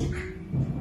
book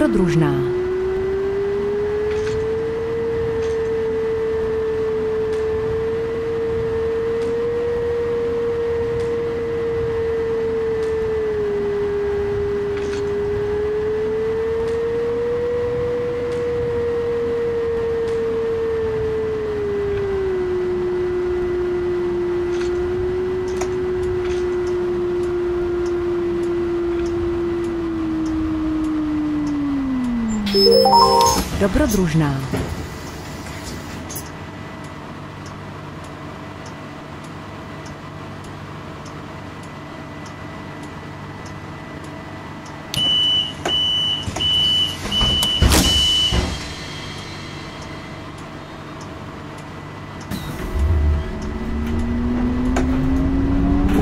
Dobrodružná. Dobrodružná.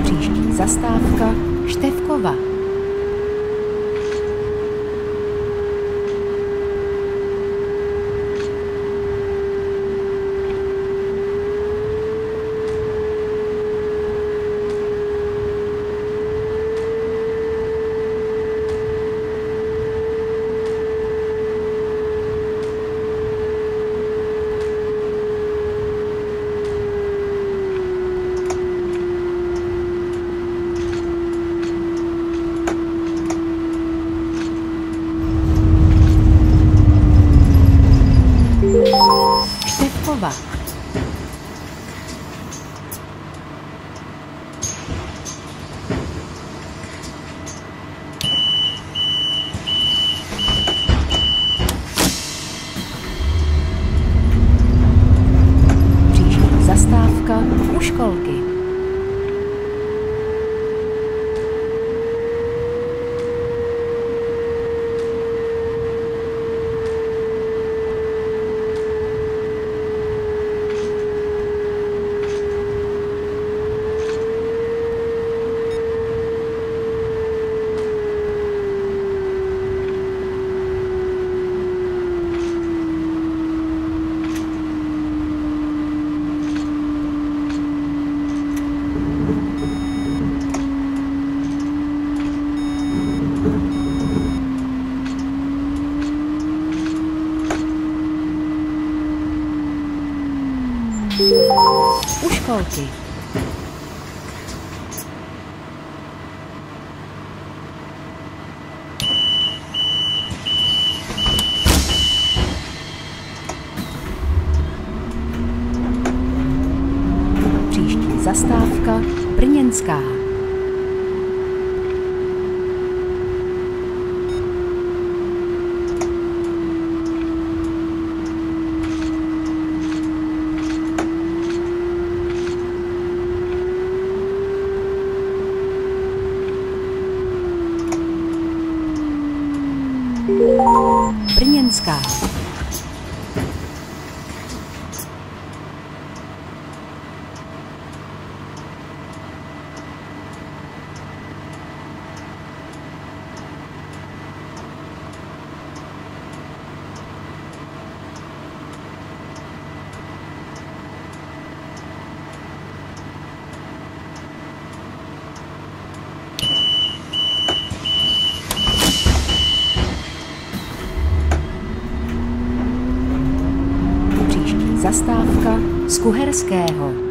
Příští zastávka Števkova. Števkova. Příští zastávka u školky. faulty. podcast. Zastávka z Kuherského.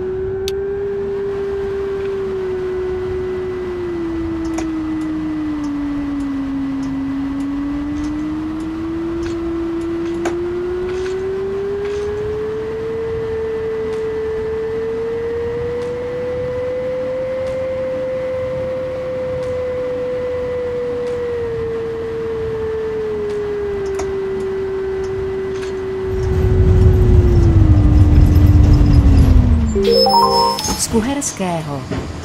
Z Kuherského.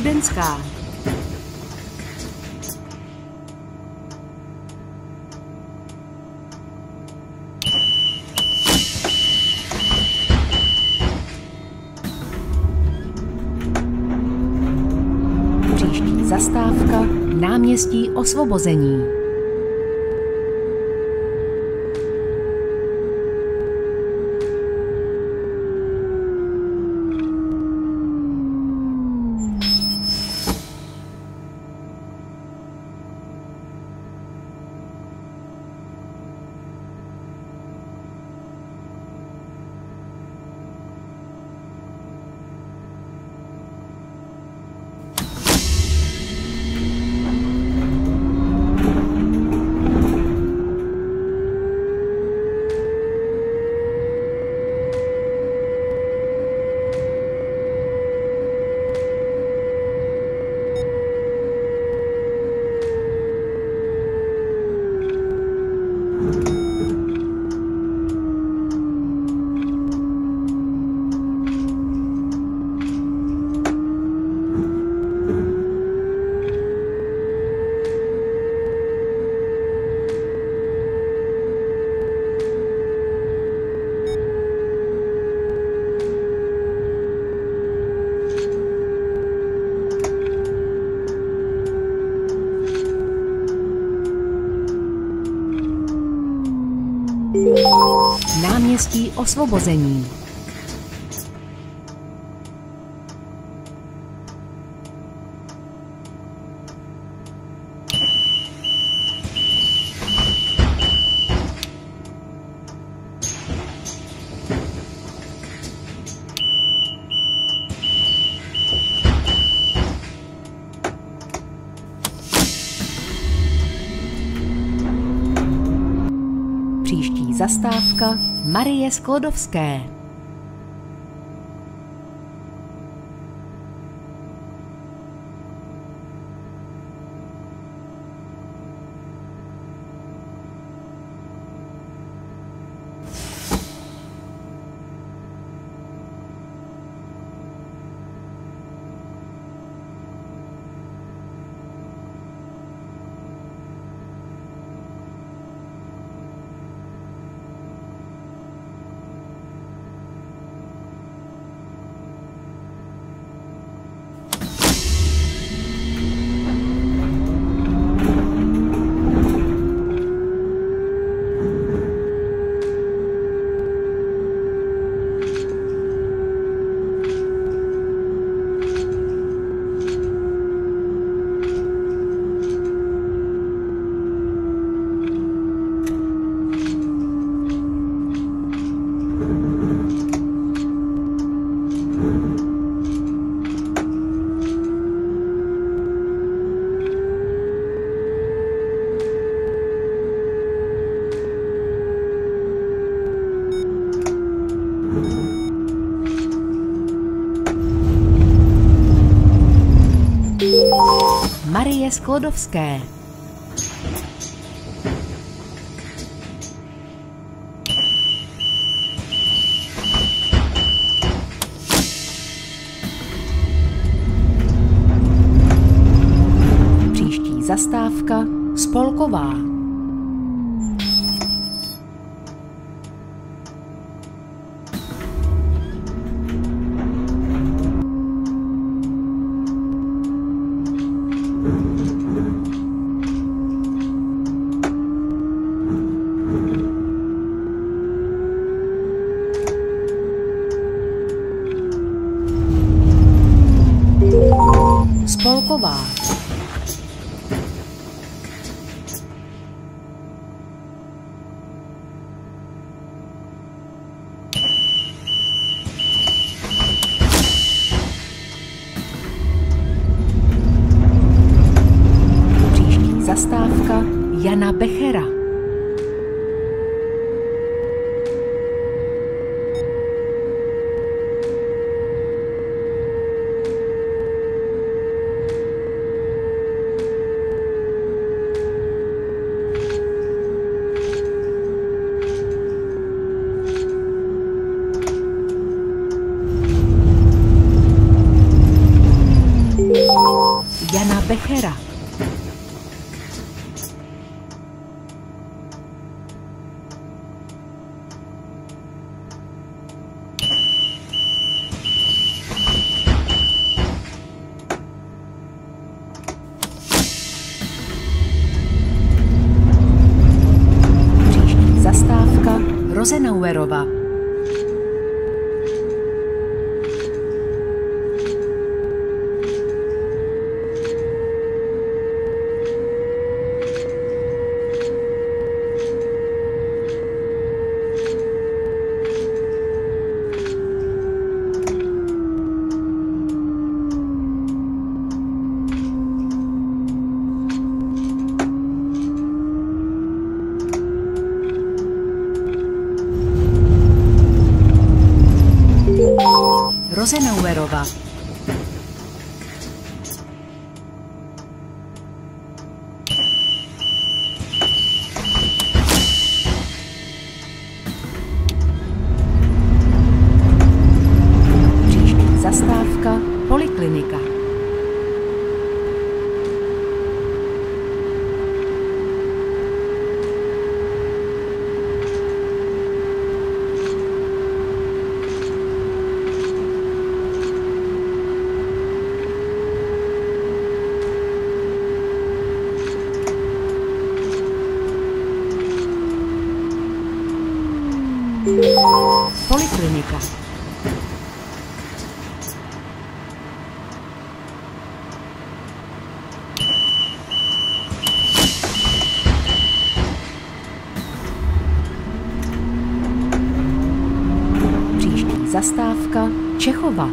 Studentská. Příští zastávka Náměstí Osvobození. Náměstí zastávka Marie Sklodovské. Sklodovské. Zastávka Spolková. Spolková. Rozenauerova. Zastávka Čechova.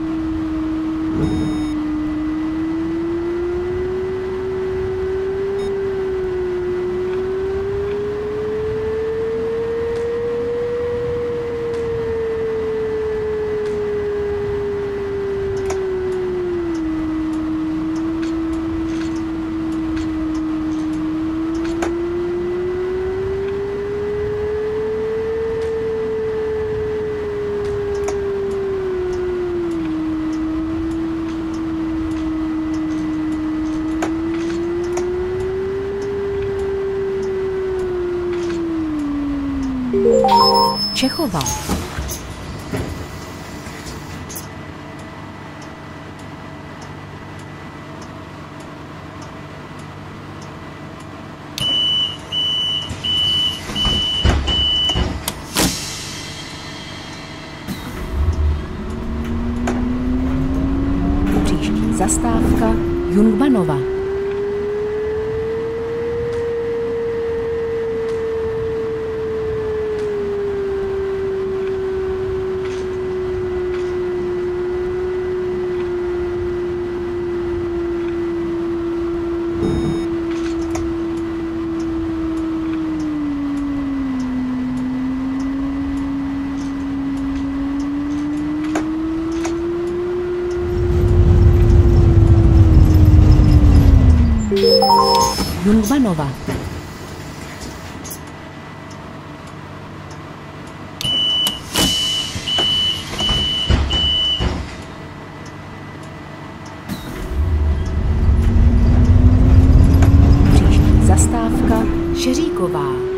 Čechova. Příští zastávka Šeříková.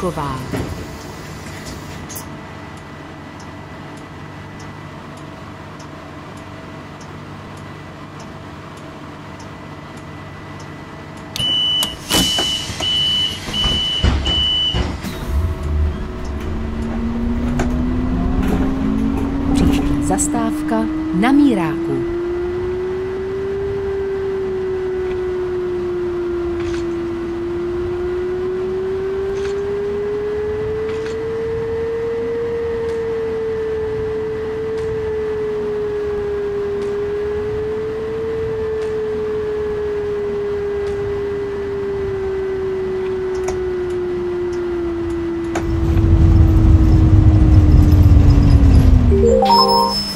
Šeříková. Příští zastávka na Míráku.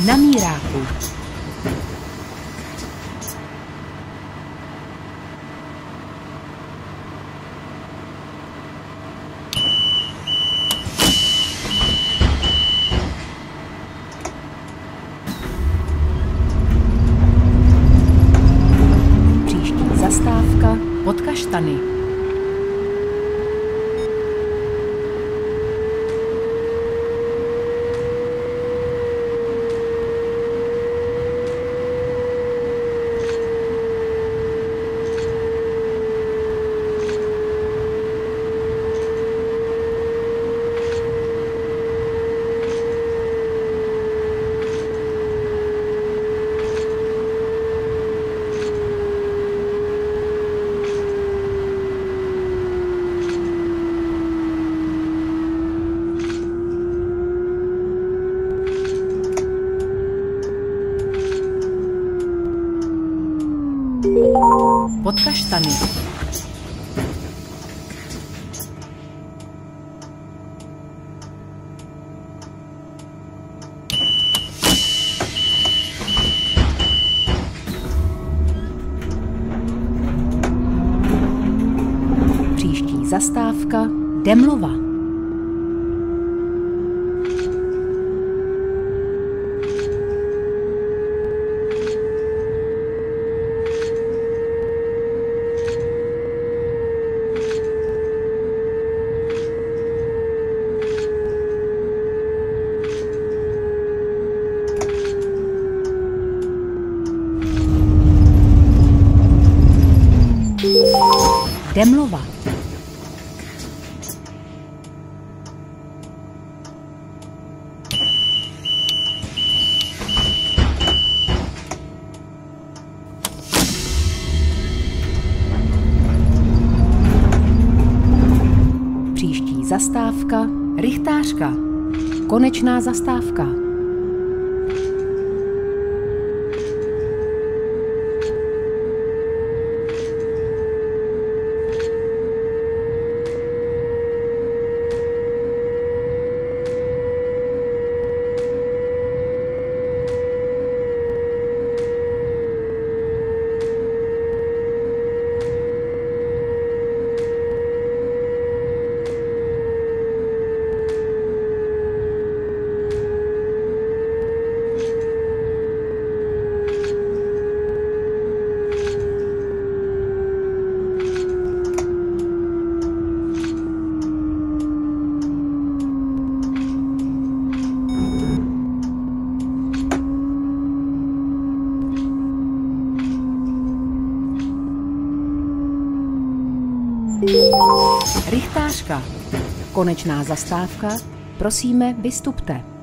Na Míráku. Příští zastávka pod kaštany. Pod kaštany. Příští zastávka Demlova. Demlova. Zastávka Richtářka. Konečná zastávka. Konečná zastávka. Prosíme, vystupte.